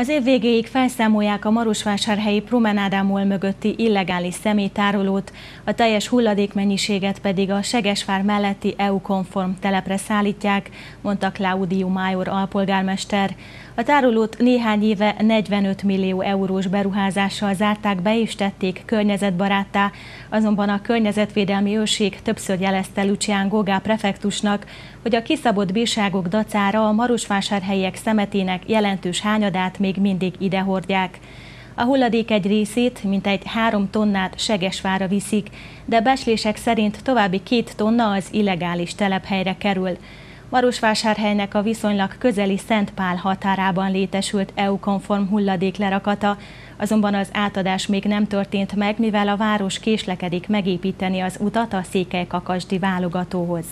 Az év végéig felszámolják a Marosvásárhelyi Promenádámol mögötti illegális személytárolót, a teljes hulladékmennyiséget pedig a Segesvár melletti EU-konform telepre szállítják, mondta Claudiu Májor alpolgármester. A tárolót néhány éve 45 millió eurós beruházással zárták be és tették környezetbaráttá, azonban a környezetvédelmi őrség többször jelezte Lucián Gogá prefektusnak, hogy a kiszabott bírságok dacára a marosvásárhelyiek szemetének jelentős hányadát még mindig idehordják. A hulladék egy részét, mintegy három tonnát Segesvára viszik, de beslések szerint további két tonna az illegális telephelyre kerül. Marosvásárhelynek a viszonylag közeli Szentpál határában létesült EU-konform hulladék lerakata, azonban az átadás még nem történt meg, mivel a város késlekedik megépíteni az utat a Székely-Kakasdi válogatóhoz.